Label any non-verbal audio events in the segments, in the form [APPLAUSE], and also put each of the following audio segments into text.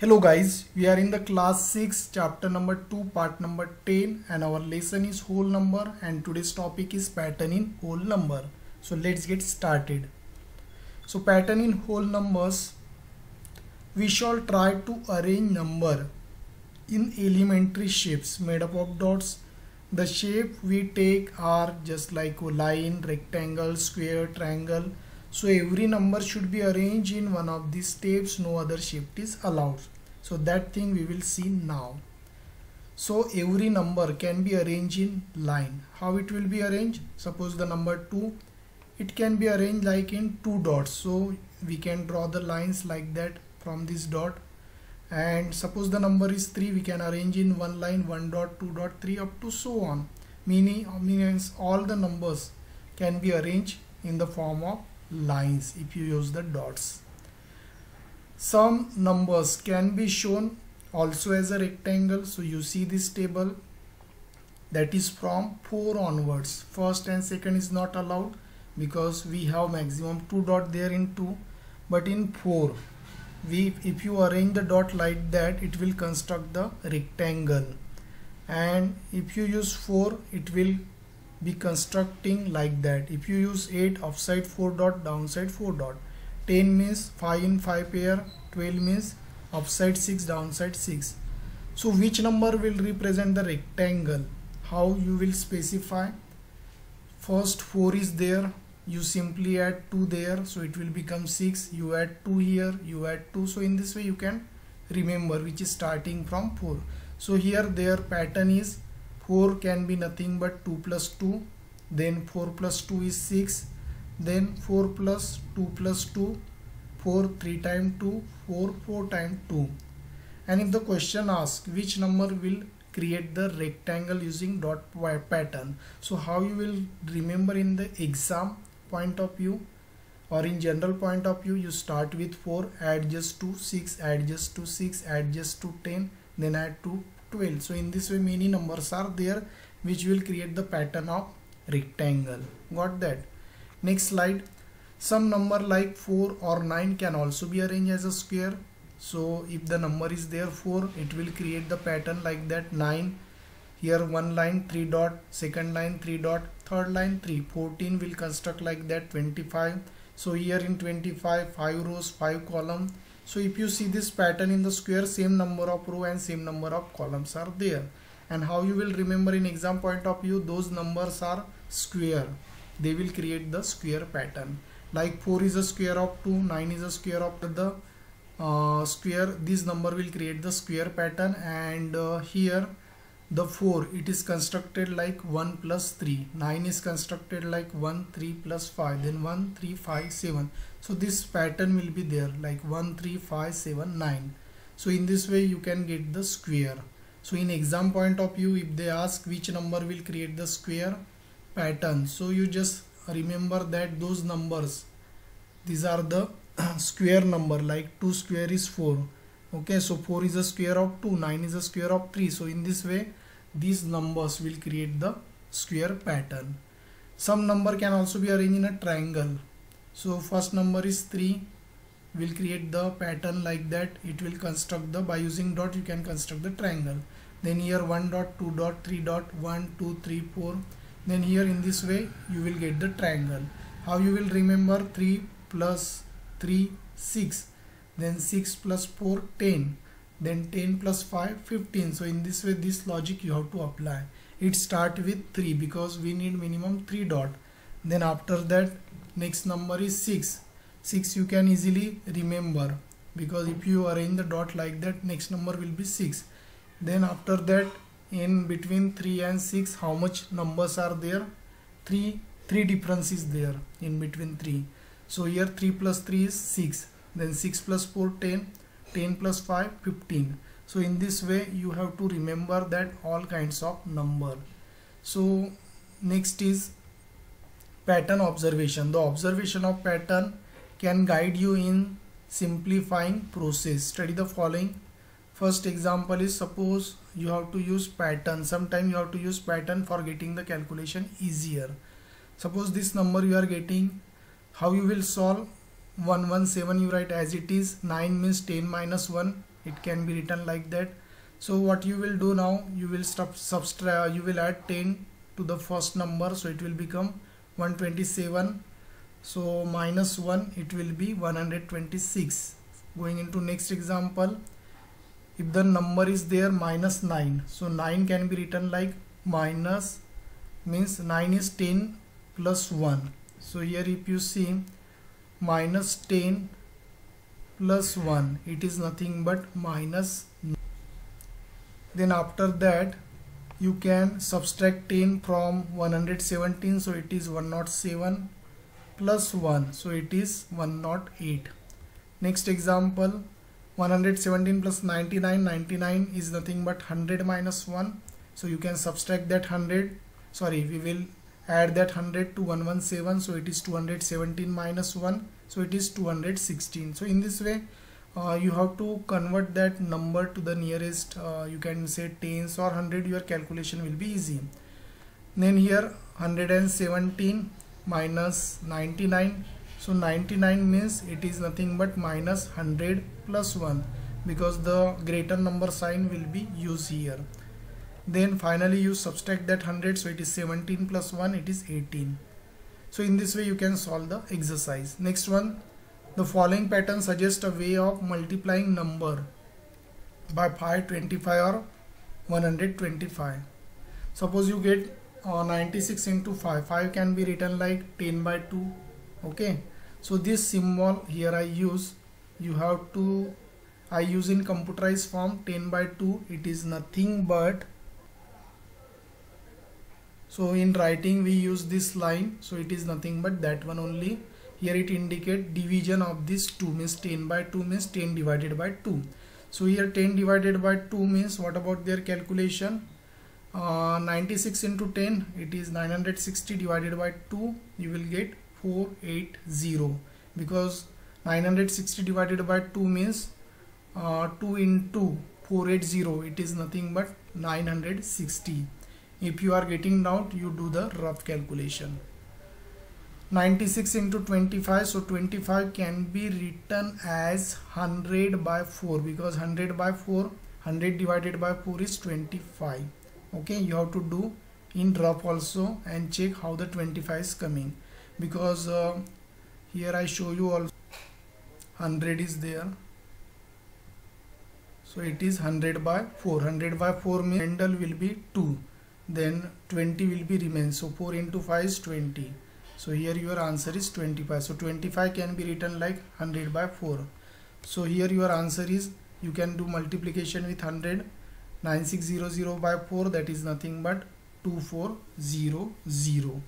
Hello guys, we are in the class 6 chapter number 2 part number 10 and our lesson is whole number and today's topic is pattern in whole number. So let's get started. So pattern in whole numbers we shall try to arrange number in elementary shapes made up of dots. The shape we take are just like a line, rectangle, square, triangle so every number should be arranged in one of these steps. No other shift is allowed. So that thing we will see now. So every number can be arranged in line. How it will be arranged? Suppose the number 2 it can be arranged like in two dots. So we can draw the lines like that from this dot. And suppose the number is 3 we can arrange in one line one dot two dot three up to so on. Meaning means all the numbers can be arranged in the form of lines if you use the dots. Some numbers can be shown also as a rectangle. So you see this table that is from 4 onwards. First and second is not allowed because we have maximum 2 dot there in 2 but in 4 we if you arrange the dot like that it will construct the rectangle and if you use 4 it will be constructing like that. If you use 8 upside 4 dot downside 4 dot. 10 means 5 in 5 pair 12 means upside 6 downside 6 so which number will represent the rectangle? How you will specify? First 4 is there. You simply add 2 there so it will become 6 you add 2 here you add 2 so in this way you can remember which is starting from 4 so here their pattern is 4 can be nothing but 2 plus 2 then 4 plus 2 is 6 then 4 plus 2 plus 2 4 3 times 2 4 4 times 2 and if the question asks which number will create the rectangle using dot pattern? So how you will remember in the exam point of view? Or in general point of view you start with 4 add just to 6 add just to 6 add just to 10 then add to 12 so in this way many numbers are there which will create the pattern of rectangle. Got that? Next slide. Some number like 4 or 9 can also be arranged as a square. So if the number is there 4 it will create the pattern like that. 9 here one line 3 dot. Second line 3 dot. Third line 3 14 will construct like that. 25 so here in 25 5 rows 5 column so if you see this pattern in the square same number of row and same number of columns are there. And how you will remember in exam point of view those numbers are square. They will create the square pattern. Like 4 is a square of 2 9 is a square of the uh, square. This number will create the square pattern. And uh, here the 4 it is constructed like 1 plus 3 9 is constructed like 1 3 plus 5 then 1 3 5 7 so this pattern will be there like 1 3 5 7 9 so in this way you can get the square. So in exam point of view if they ask which number will create the square pattern so you just remember that those numbers these are the [CLEARS THROAT] square number like 2 square is 4 okay so 4 is a square of 2 9 is a square of 3 so in this way these numbers will create the square pattern. Some number can also be arranged in a triangle so first number is 3 will create the pattern like that. It will construct the by using dot you can construct the triangle. Then here 1 dot 2 dot 3 dot 1 2 3 4 then here in this way you will get the triangle. How you will remember? 3 plus 3 6 then 6 plus 4 10 then 10 plus 5 15 so in this way this logic you have to apply. It start with 3 because we need minimum 3 dot. Then after that next number is 6 6 you can easily remember because if you arrange the dot like that next number will be 6 then after that in between 3 and 6 how much numbers are there? 3 3 difference is there in between 3 so here 3 plus 3 is 6 then 6 plus 4 10 10 plus 5 15 so in this way you have to remember that all kinds of number. So next is pattern observation. The observation of pattern can guide you in simplifying process. Study the following. First example is suppose you have to use pattern. Sometime you have to use pattern for getting the calculation easier. Suppose this number you are getting how you will solve? 117 you write as it is. 9 means 10 minus 1 it can be written like that. So what you will do now you will stop subtract you will add 10 to the first number. So it will become 127 so minus 1 it will be 126 going into next example if the number is there minus 9 so 9 can be written like minus means 9 is 10 plus 1 so here if you see minus 10 plus 1 it is nothing but minus then after that you can subtract 10 from 117 so it is 107 plus 1 so it is 108 next example 117 plus 99 99 is nothing but 100 minus 1 so you can subtract that 100 sorry we will add that 100 to 117 so it is 217 minus 1 so it is 216 so in this way uh, you have to convert that number to the nearest uh, you can say tens or 100 your calculation will be easy. Then here 117 minus 99 so 99 means it is nothing but minus 100 plus 1 because the greater number sign will be used here. Then finally you subtract that 100 so it is 17 plus 1 it is 18 so in this way you can solve the exercise. Next one the following pattern suggests a way of multiplying number by 525 or 125 suppose you get uh, 96 into 5 5 can be written like 10 by 2 okay? So this symbol here I use. You have to I use in computerized form 10 by 2 it is nothing but so in writing we use this line. So it is nothing but that one only here it indicate division of this 2 means 10 by 2 means 10 divided by 2 so here 10 divided by 2 means what about their calculation? Uh, 96 into 10 it is 960 divided by 2 you will get 480 because 960 divided by 2 means uh, 2 into 480 it is nothing but 960 if you are getting doubt you do the rough calculation 96 into 25 so 25 can be written as 100 by 4 because 100 by 4 100 divided by 4 is 25 okay you have to do in drop also and check how the 25 is coming because uh, here I show you also 100 is there. So it is 100 by 4 100 by 4 means handle will be 2 then 20 will be remain. So 4 into 5 is 20 so here your answer is 25 so 25 can be written like 100 by 4 so here your answer is you can do multiplication with 100 9600 by 4 that is nothing but 2400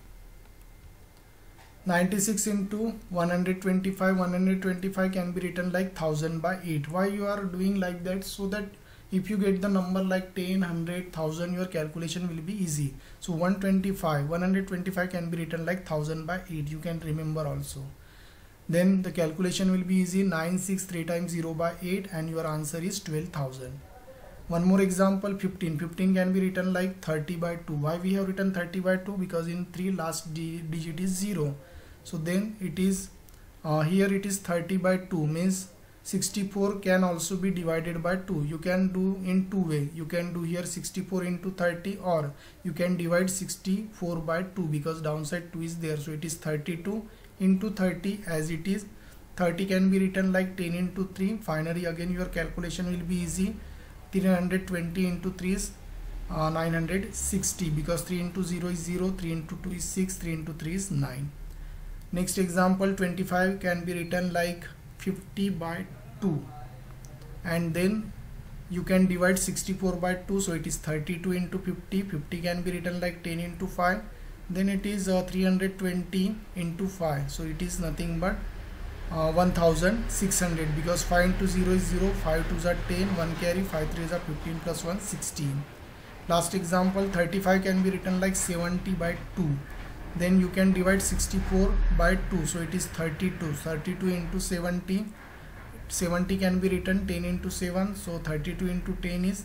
96 into 125 125 can be written like 1000 by 8 why you are doing like that? So that if you get the number like 10 100 1000 your calculation will be easy. So 125 125 can be written like 1000 by 8 you can remember also. Then the calculation will be easy. 963 times 0 by 8 and your answer is 12000 one more example 15 15 can be written like 30 by 2 why we have written 30 by 2 because in 3 last digit is 0 so then it is uh, here it is 30 by 2 means 64 can also be divided by 2 you can do in two way. You can do here 64 into 30 or you can divide 64 by 2 because downside 2 is there. So it is 32 into 30 as it is. 30 can be written like 10 into 3 finally again your calculation will be easy. 320 into 3 is uh, 960 because 3 into 0 is 0 3 into 2 is 6 3 into 3 is 9 next example 25 can be written like 50 by 2 and then you can divide 64 by 2 so it is 32 into 50 50 can be written like 10 into 5 then it is uh, 320 into 5 so it is nothing but uh, 1600 because 5 into 0 is 0 5 2s are 10 1 carry 5 3s are 15 plus 1 16 last example 35 can be written like 70 by 2 then you can divide 64 by 2 so it is 32 32 into 70 70 can be written 10 into 7 so 32 into 10 is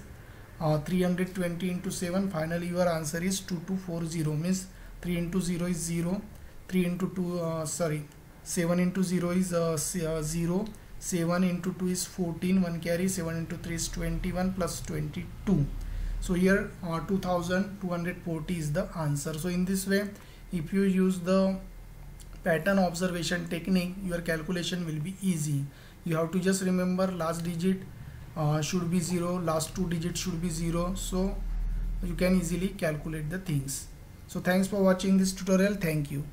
uh, 320 into 7 finally your answer is 2240 means 3 into 0 is 0 3 into 2 uh, sorry 7 into 0 is uh, uh, 0 7 into 2 is 14 1 carry 7 into 3 is 21 plus 22 so here uh, 2240 is the answer. So in this way if you use the pattern observation technique your calculation will be easy. You have to just remember last digit uh, should be 0 last two digits should be 0 so you can easily calculate the things. So thanks for watching this tutorial. Thank you